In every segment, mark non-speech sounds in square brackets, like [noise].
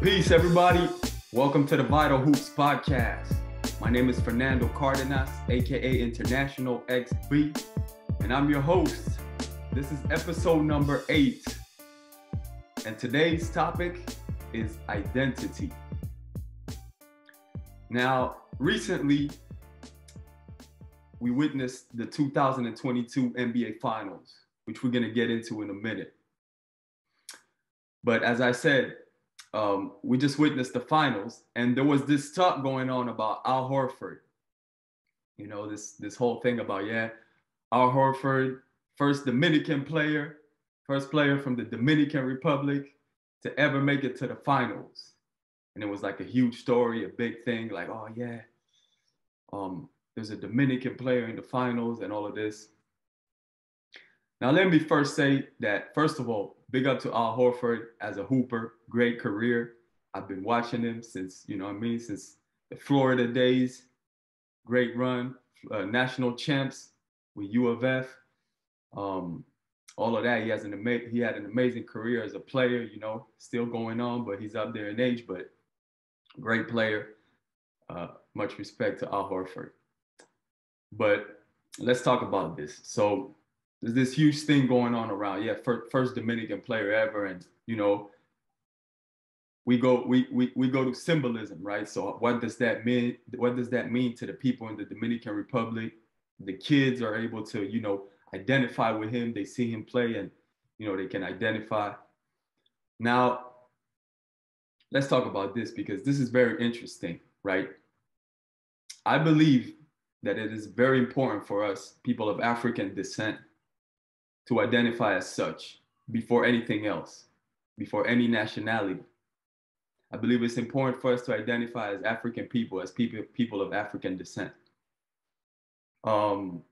Peace, everybody. Welcome to the Vital Hoops podcast. My name is Fernando Cardenas, aka International XB, and I'm your host. This is episode number eight. And today's topic is identity. Now, recently, we witnessed the 2022 NBA Finals, which we're going to get into in a minute. But as I said, um, we just witnessed the finals, and there was this talk going on about Al Horford. You know, this this whole thing about yeah, Al Horford, first Dominican player, first player from the Dominican Republic to ever make it to the finals, and it was like a huge story, a big thing. Like, oh yeah, um, there's a Dominican player in the finals, and all of this. Now, let me first say that, first of all, big up to Al Horford as a hooper, great career. I've been watching him since, you know I mean, since the Florida days. Great run, uh, national champs with U of F. Um, all of that. He has an ama- he had an amazing career as a player, you know, still going on, but he's up there in age, but great player. Uh, much respect to Al Horford. But let's talk about this. So there's this huge thing going on around. Yeah, first, first Dominican player ever, and you know, we go we, we we go to symbolism, right? So what does that mean? What does that mean to the people in the Dominican Republic? The kids are able to, you know, identify with him. They see him play, and you know, they can identify. Now, let's talk about this because this is very interesting, right? I believe that it is very important for us, people of African descent, to identify as such before anything else, before any nationality. I believe it's important for us to identify as African people, as people, people of African descent. Um,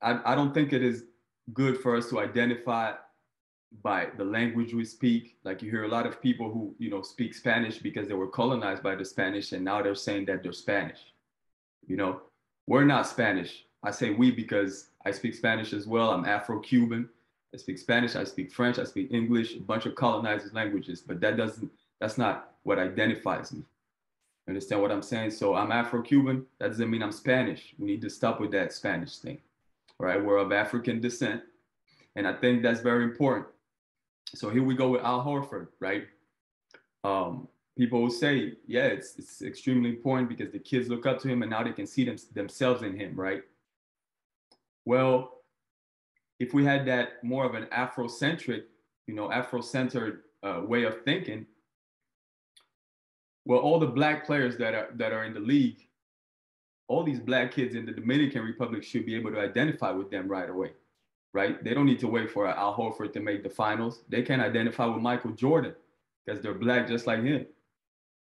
I, I don't think it is good for us to identify by the language we speak. Like you hear a lot of people who, you know, speak Spanish because they were colonized by the Spanish and now they're saying that they're Spanish. You know, we're not Spanish. I say we because I speak Spanish as well. I'm Afro-Cuban. I speak Spanish. I speak French. I speak English. A bunch of colonizers' languages, but that doesn't. That's not what identifies me. Understand what I'm saying? So I'm Afro-Cuban. That doesn't mean I'm Spanish. We need to stop with that Spanish thing. Right, we're of African descent, and I think that's very important. So here we go with Al Horford, right? Um, people will say, yeah, it's, it's extremely important because the kids look up to him and now they can see them, themselves in him, right? Well, if we had that more of an Afrocentric, you know, Afro-centered uh, way of thinking, well, all the black players that are that are in the league, all these black kids in the Dominican Republic should be able to identify with them right away, right? They don't need to wait for Al Horford to make the finals. They can identify with Michael Jordan because they're black just like him.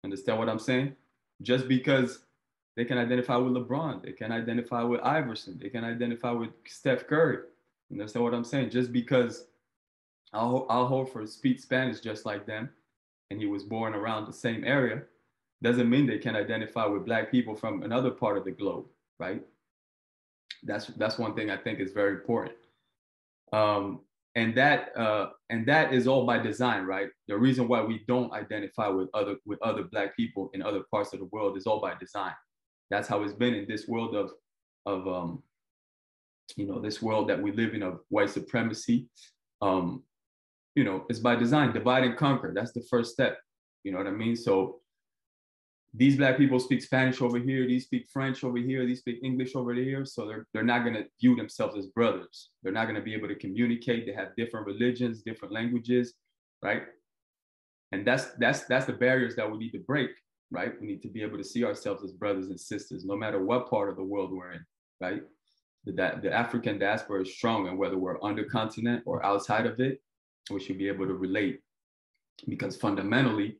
Understand what I'm saying? Just because they can identify with LeBron. They can identify with Iverson. They can identify with Steph Curry. You understand what I'm saying? Just because Al, Al Horford speaks Spanish just like them, and he was born around the same area, doesn't mean they can identify with black people from another part of the globe, right? That's that's one thing I think is very important. Um, and that uh, and that is all by design, right? The reason why we don't identify with other with other black people in other parts of the world is all by design that's how it's been in this world of of um, you know this world that we live in of white supremacy. Um, you know it's by design divide and conquer. That's the first step. You know what i mean? So these black people speak spanish over here these speak french over here these speak english over here. So they're, they're not going to view themselves as brothers. They're not going to be able to communicate. They have different religions different languages right? And that's that's that's the barriers that we need to break right? We need to be able to see ourselves as brothers and sisters, no matter what part of the world we're in, right? The, the African diaspora is strong, and whether we're under continent or outside of it, we should be able to relate because fundamentally,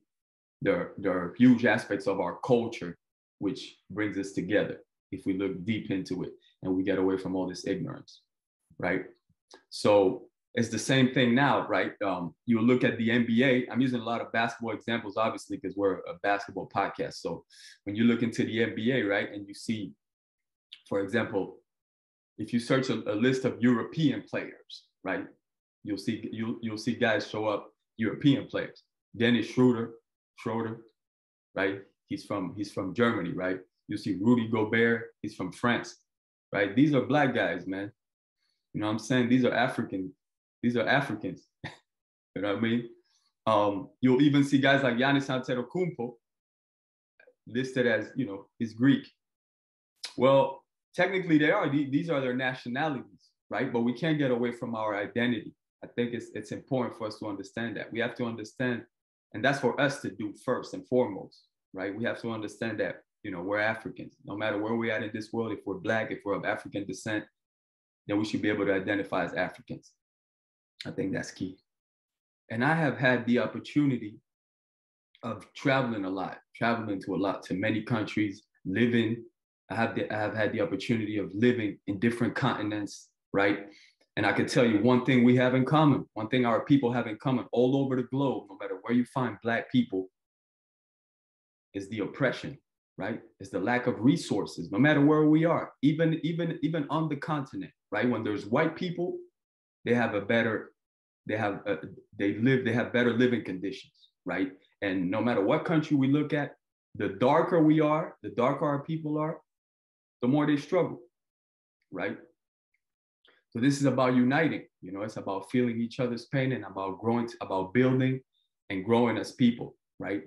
there, there are huge aspects of our culture which brings us together if we look deep into it and we get away from all this ignorance, right? So it's the same thing now, right? Um, you look at the NBA. I'm using a lot of basketball examples, obviously, because we're a basketball podcast. So when you look into the NBA, right, and you see, for example, if you search a, a list of European players, right, you'll see you'll you'll see guys show up European players. Dennis Schroeder, Schroeder, right? He's from he's from Germany, right? You see Rudy Gobert, he's from France, right? These are black guys, man. You know what I'm saying? These are African, these are Africans. [laughs] you know what I mean? Um, you'll even see guys like Giannis Antetokounmpo listed as, you know, he's Greek. Well, technically they are. These are their nationalities, right? But we can't get away from our identity. I think it's it's important for us to understand that. We have to understand, and that's for us to do first and foremost, right? We have to understand that you know we're Africans. No matter where we're at in this world, if we're black, if we're of African descent, then we should be able to identify as Africans. I think that's key. And I have had the opportunity of traveling a lot, traveling to a lot to many countries, living. I have the, I have had the opportunity of living in different continents, right? And I can tell you one thing we have in common, one thing our people have in common all over the globe, no matter where you find Black people, is the oppression, right? Is the lack of resources, no matter where we are, even, even, even on the continent, right? When there's white people, they have a better, they have, a, they live, they have better living conditions, right? And no matter what country we look at, the darker we are, the darker our people are, the more they struggle, right? So this is about uniting, you know, it's about feeling each other's pain and about growing, about building and growing as people, right?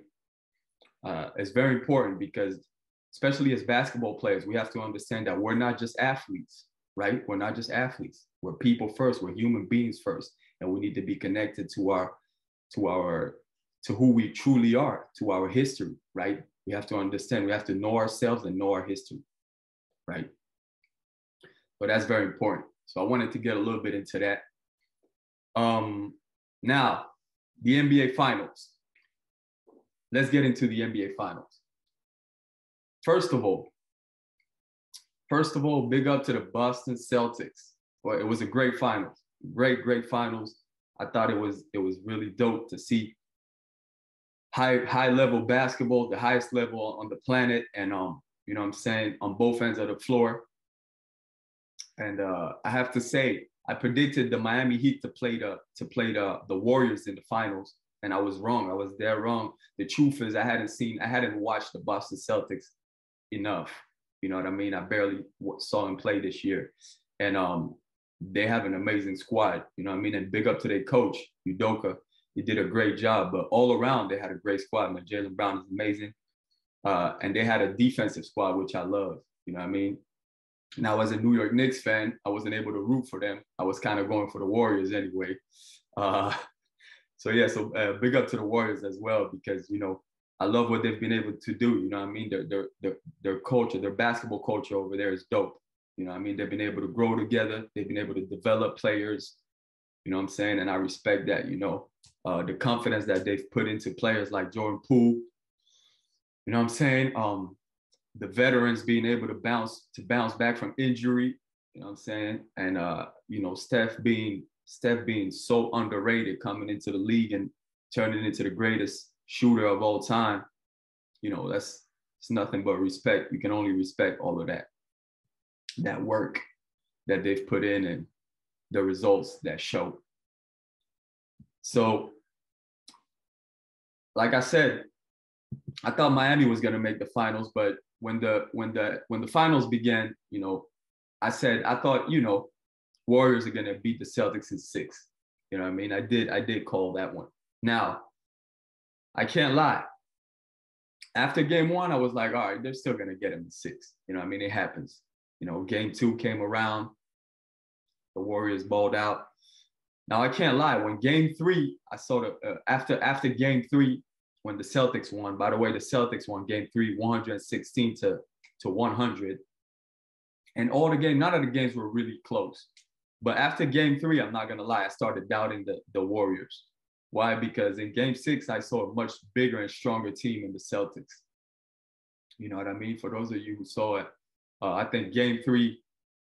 Uh, it's very important because, especially as basketball players, we have to understand that we're not just athletes, right? We're not just athletes. We're people first. We're human beings first, and we need to be connected to our, to our, to who we truly are, to our history, right? We have to understand. We have to know ourselves and know our history, right? So that's very important. So I wanted to get a little bit into that. Um, now, the NBA Finals. Let's get into the NBA Finals. First of all, first of all, big up to the Boston Celtics. Well, it was a great finals, great, great finals. I thought it was it was really dope to see high high level basketball, the highest level on the planet, and um, you know, I'm saying on both ends of the floor. And uh, I have to say, I predicted the Miami Heat to play the to play the the Warriors in the finals, and I was wrong. I was there wrong. The truth is, I hadn't seen, I hadn't watched the Boston Celtics enough. You know what I mean? I barely saw him play this year, and um, they have an amazing squad. You know what I mean? And big up to their coach, Udoka. He did a great job, but all around they had a great squad. Man, Jaylen Brown is amazing, uh, and they had a defensive squad, which I love. You know what I mean? Now, as a New York Knicks fan, I wasn't able to root for them. I was kind of going for the Warriors anyway. Uh, [laughs] so yeah, so uh, big up to the Warriors as well because you know I love what they've been able to do. You know, I mean, their their their their culture, their basketball culture over there is dope. You know, I mean, they've been able to grow together. They've been able to develop players. You know what I'm saying? And I respect that. You know, uh, the confidence that they've put into players like Jordan Poole. You know what I'm saying? Um, the veterans being able to bounce to bounce back from injury, you know what I'm saying? And uh, you know, Steph being Steph being so underrated coming into the league and turning into the greatest shooter of all time, you know, that's it's nothing but respect. You can only respect all of that. That work that they've put in and the results that show. So, like I said, I thought Miami was going to make the finals, but when the when the when the finals began, you know, I said I thought you know Warriors are gonna beat the Celtics in six. You know what I mean? I did I did call that one. Now, I can't lie. After game one, I was like, all right, they're still gonna get him in six. You know, I mean, it happens. You know, game two came around, the Warriors balled out. Now I can't lie. When game three, I saw the uh, after after game three, when the Celtics won. By the way, the Celtics won game three, 116 to, to 100. And all the game, none of the games were really close. But after game three, I'm not gonna lie, I started doubting the, the Warriors. Why? Because in game six, I saw a much bigger and stronger team in the Celtics. You know what I mean? For those of you who saw it, uh, I think game three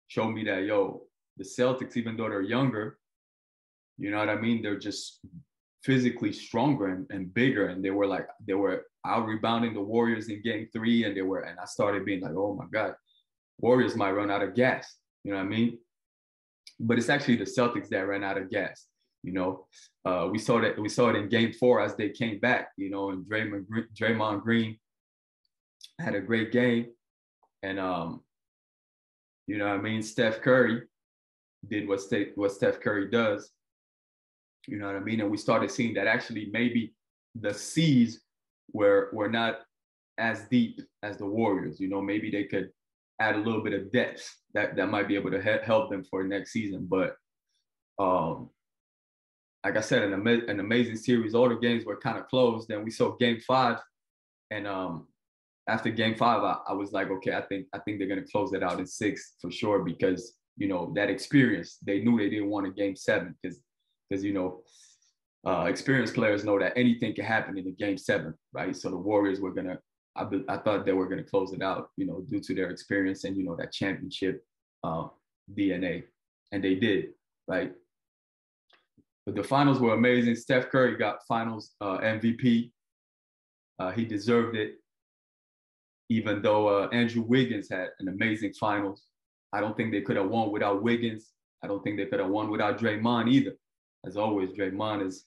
showed me that, yo, the Celtics, even though they're younger, you know what I mean? They're just physically stronger and, and bigger. And they were like, they were out rebounding the Warriors in game three. And they were, and I started being like, oh my God, Warriors might run out of gas. You know what I mean? But it's actually the Celtics that ran out of gas. You know, uh, we saw that we saw it in Game Four as they came back. You know, and Draymond Draymond Green had a great game, and um, you know, what I mean, Steph Curry did what Steph, what Steph Curry does. You know what I mean? And we started seeing that actually maybe the C's were were not as deep as the Warriors. You know, maybe they could add a little bit of depth that that might be able to he- help them for next season. But um, like I said, an, ama- an amazing series. All the games were kind of close. Then we saw Game Five, and um, after Game Five, I, I was like, okay, I think I think they're gonna close it out in six for sure because you know that experience. They knew they didn't want a Game Seven because because you know uh, experienced players know that anything can happen in a game seven, right? So the Warriors were gonna, I, I thought they were gonna close it out, you know, due to their experience and you know that championship uh, DNA, and they did, right? But the finals were amazing. Steph Curry got Finals uh, MVP. Uh, he deserved it, even though uh, Andrew Wiggins had an amazing Finals. I don't think they could have won without Wiggins. I don't think they could have won without Draymond either as always, Draymond is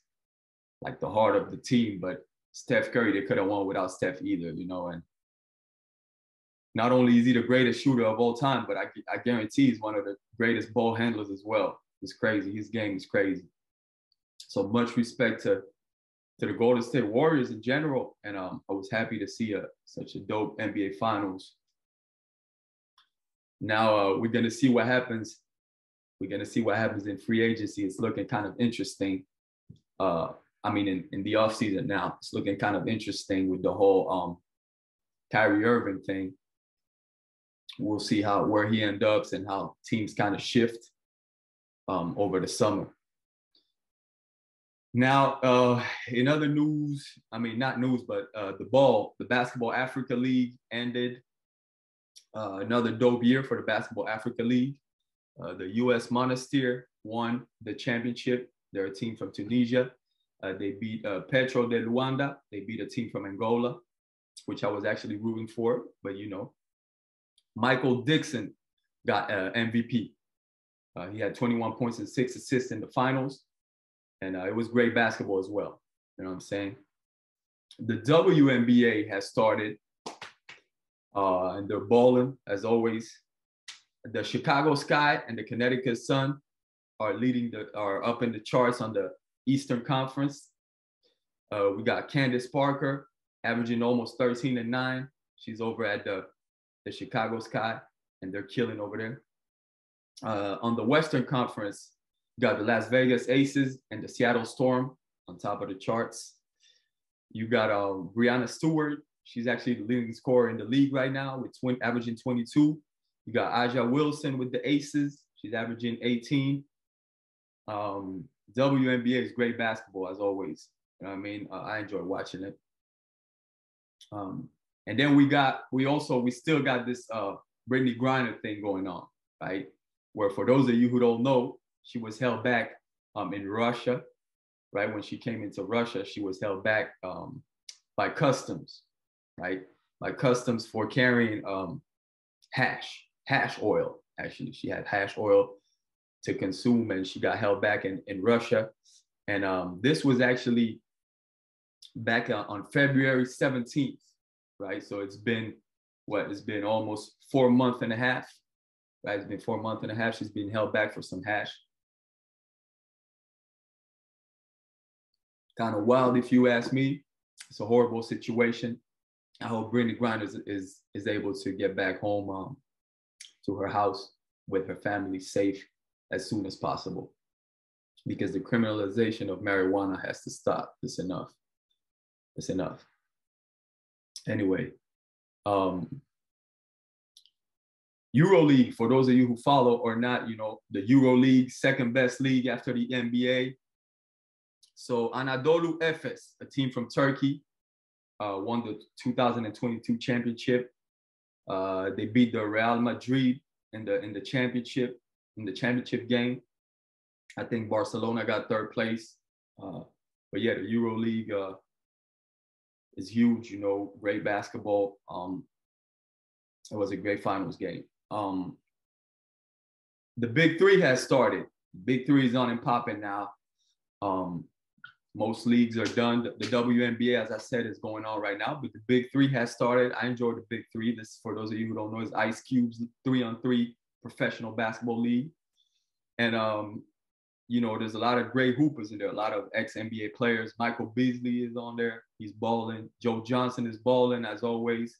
like the heart of the team, but Steph Curry, they could have won without Steph either, you know. And not only is he the greatest shooter of all time, but I, I guarantee he's one of the greatest ball handlers as well. It's crazy. His game is crazy. So much respect to to the Golden State Warriors in general, and um, I was happy to see a such a dope NBA Finals. Now uh, we're gonna see what happens we're going to see what happens in free agency. It's looking kind of interesting. Uh, I mean, in, in the offseason now, it's looking kind of interesting with the whole um, Kyrie Irving thing. We'll see how where he ends up and how teams kind of shift um, over the summer. Now, uh, in other news, I mean, not news, but uh, the ball, the Basketball Africa League ended. Uh, another dope year for the Basketball Africa League. Uh, the U.S. Monastir won the championship. They're a team from Tunisia. Uh, they beat uh, Petro de Luanda. They beat a team from Angola, which I was actually rooting for. But you know, Michael Dixon got MVP. He had 21 points and six assists in the finals, and uh, it was great basketball as well. You know what I'm saying? The WNBA has started, and they're balling as always the Chicago Sky and the Connecticut Sun are leading the are up in the charts on the Eastern Conference. Uh, we got Candace Parker averaging almost 13 and 9. She's over at the, the Chicago Sky, and they're killing over there. Uh, on the Western Conference, you got the Las Vegas Aces and the Seattle Storm on top of the charts. You got uh, Breanna Stewart. She's actually the leading scorer in the league right now with 20, averaging 22. You got A'ja Wilson with the Aces. She's averaging 18. Um, WNBA is great basketball as always. You know what I mean? Uh, I enjoy watching it. Um, and then we got, we also, we still got this uh, Brittney Griner thing going on, right? Where for those of you who don't know, she was held back um, in Russia, right? When she came into Russia, she was held back um, by customs, right? By customs for carrying um, hash, hash oil. Actually, she had hash oil to consume, and she got held back in, in Russia. And um, this was actually back on February 17th, right? So it's been what? It's been almost four months and a half, right? It's been four months and a half. She's been held back for some hash. Kind of wild, if you ask me. It's a horrible situation. I hope Brittney Griner is, is, is able to get back home um, to her house with her family safe as soon as possible because the criminalization of marijuana has to stop. It's enough. It's enough. Anyway, um, EuroLeague, for those of you who follow or not, you know, the EuroLeague, second best league after the NBA. So Anadolu Efes, a team from Turkey, uh, won the 2022 championship. Uh, they beat the Real Madrid in the in the championship in the championship game. I think Barcelona got third place. Uh, but yeah, the Euro League uh, is huge. You know, great basketball. Um, it was a great finals game. Um, the Big Three has started. Big Three is on and popping now. Um, most leagues are done. The, WNBA, as I said, is going on right now, but the Big Three has started. I enjoy the Big Three. This, for those of you who don't know, is Ice Cube's three on three professional basketball league. And um, you know, there's a lot of great hoopers in there, a lot of ex NBA players. Michael Beasley is on there. He's balling. Joe Johnson is balling as always.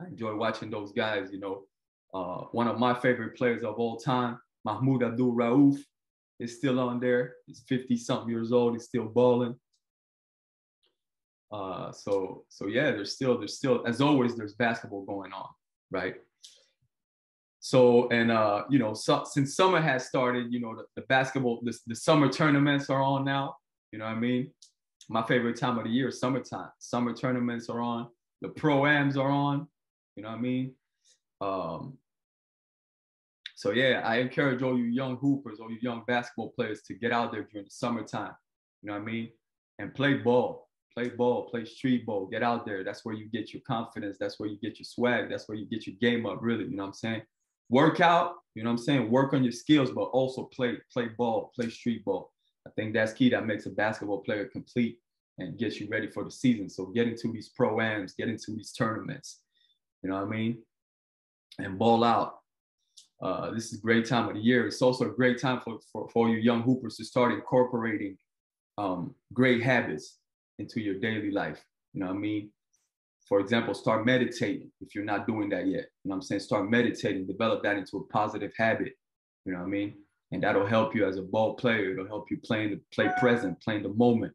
I enjoy watching those guys, you know. Uh, one of my favorite players of all time, Mahmoud Abdul Rauf, is still on there. He's 50 something years old. He's still balling. Uh, so so yeah, there's still there's still as always there's basketball going on, right? So, and uh, you know, so, since summer has started, you know, the, the basketball, the, the summer tournaments are on now. You know what I mean? My favorite time of the year is summertime. Summer tournaments are on. The pro-ams are on. You know what I mean? Um, so yeah, I encourage all you young hoopers, all you young basketball players to get out there during the summertime. You know what I mean? And play ball, play ball, play street ball. Get out there. That's where you get your confidence. That's where you get your swag. That's where you get your game up. Really, you know what I'm saying? work out, you know what I'm saying? Work on your skills, but also play, play ball, play street ball. I think that's key that makes a basketball player complete and gets you ready for the season. So get into these pro-ams, get into these tournaments, you know what I mean? And ball out. Uh, this is a great time of the year. It's also a great time for, for, for you young hoopers to start incorporating um, great habits into your daily life. You know what I mean? for example, start meditating if you're not doing that yet. You know what I'm saying? Start meditating, develop that into a positive habit. You know what I mean? And that'll help you as a ball player. It'll help you playing the play present, playing the moment.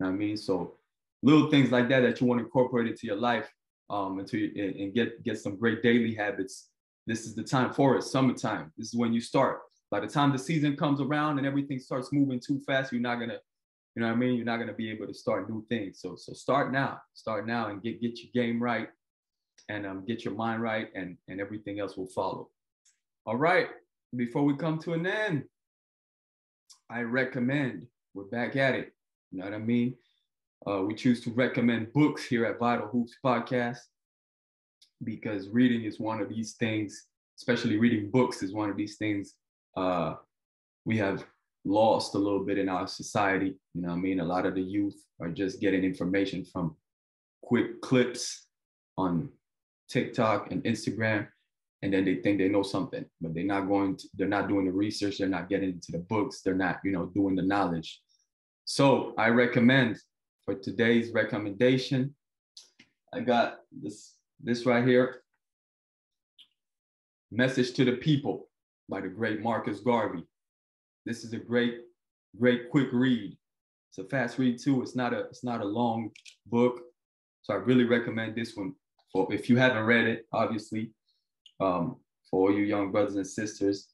You know what I mean? So little things like that that you want to incorporate into your life um, into you, and get get some great daily habits. This is the time for it. Summertime. This is when you start. By the time the season comes around and everything starts moving too fast, you're not gonna you know what I mean? You're not to be able to start new things. So so start now. Start now and get get your game right and um, get your mind right and and everything else will follow. All right. Before we come to an end, I recommend we're back at it. You know what I mean? Uh, we choose to recommend books here at Vital Hoops Podcast because reading is one of these things, especially reading books is one of these things uh, we have lost a little bit in our society. You know I mean? A lot of the youth are just getting information from quick clips on TikTok and Instagram, and then they think they know something, but they're not going to, they're not doing the research, they're not getting into the books, they're not, you know, doing the knowledge. So I recommend for today's recommendation, I got this, this right here. Message to the People by the great Marcus Garvey. This is a great, great quick read. It's a fast read too. It's not a, it's not a long book. So I really recommend this one for if you haven't read it, obviously. Um, for all you young brothers and sisters,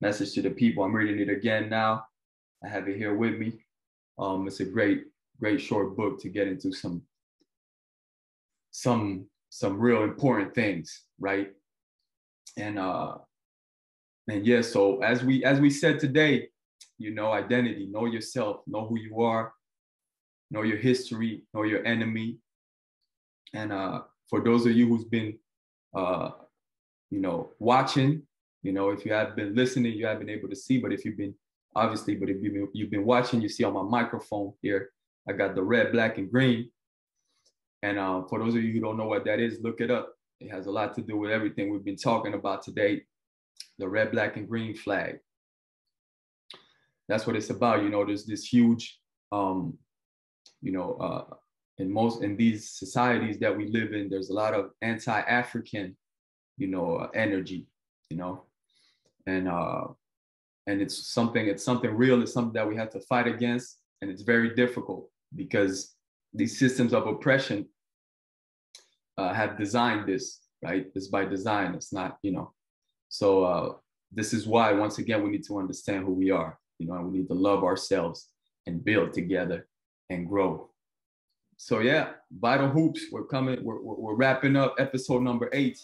message to the people. I'm reading it again now. I have it here with me. Um, it's a great, great short book to get into some, some, some real important things, right? And uh, and yeah, so as we as we said today, you know identity, know yourself, know who you are, know your history, know your enemy. And uh, for those of you who's been, uh, you know, watching, you know, if you have been listening, you have been able to see. But if you've been obviously, but if you've been, you've been watching, you see on my microphone here, I got the red, black, and green. And uh, for those of you who don't know what that is, look it up. It has a lot to do with everything we've been talking about today. The red, black, and green flag that's what it's about. You know, there's this huge, um, you know, uh, in most in these societies that we live in, there's a lot of anti-African, you know, uh, energy, you know, and uh, and it's something, it's something real. It's something that we have to fight against, and it's very difficult because these systems of oppression uh, have designed this, right? It's by design. It's not, you know. So uh, this is why, once again, we need to understand who we are you know, and we need to love ourselves and build together and grow. So yeah, Vital Hoops, we're coming, we're, we're wrapping up episode number eight.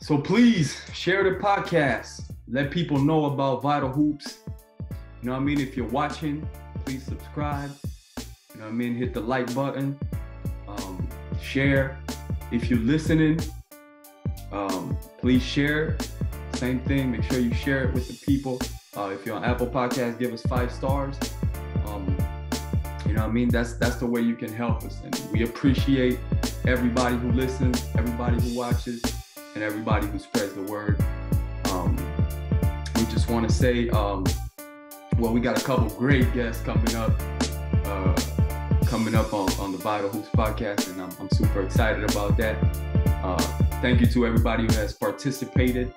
So please share the podcast. Let people know about Vital Hoops. You know what I mean? If you're watching, please subscribe. You know what I mean? Hit the like button. Um, share. If you're listening, um, please share. Same thing. Make sure you share it with the people. Uh, if you're on Apple Podcast, give us five stars. Um, You know what I mean? That's that's the way you can help us. And we appreciate everybody who listens, everybody who watches, and everybody who spreads the word. Um, we just want to say, um, well, we got a couple great guests coming up, coming up on, on the Vital Hoops podcast, and I'm, I'm super excited about that. Uh, thank you to everybody who has participated,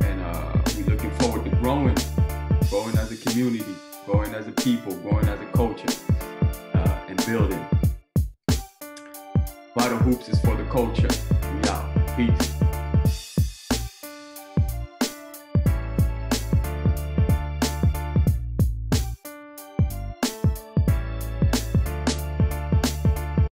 and uh, we're looking forward to growing, growing as a community, growing as a people, growing as a culture, uh, and building. Vital Hoops is for the culture. We out. Peace.